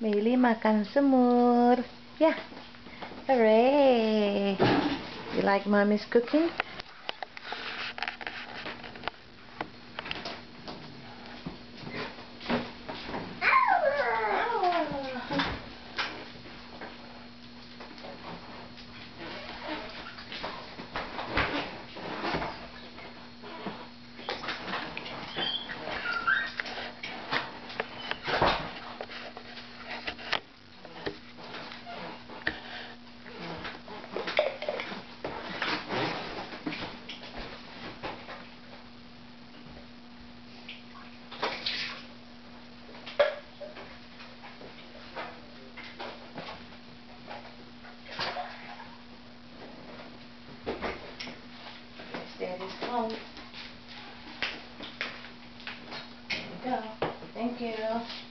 Bailey makan semur. Yeah. Hooray. You like mommy's cooking? home. There we go. Thank you.